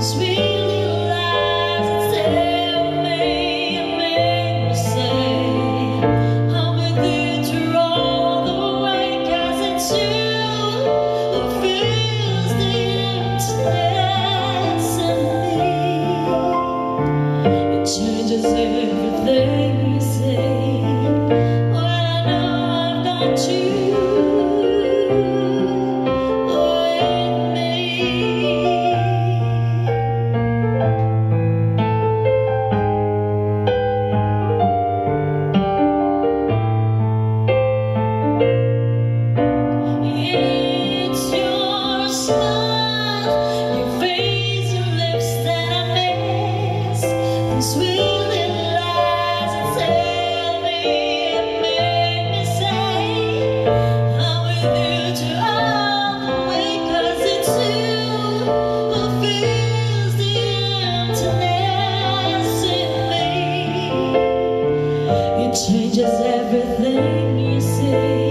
Sweet. changes everything you see.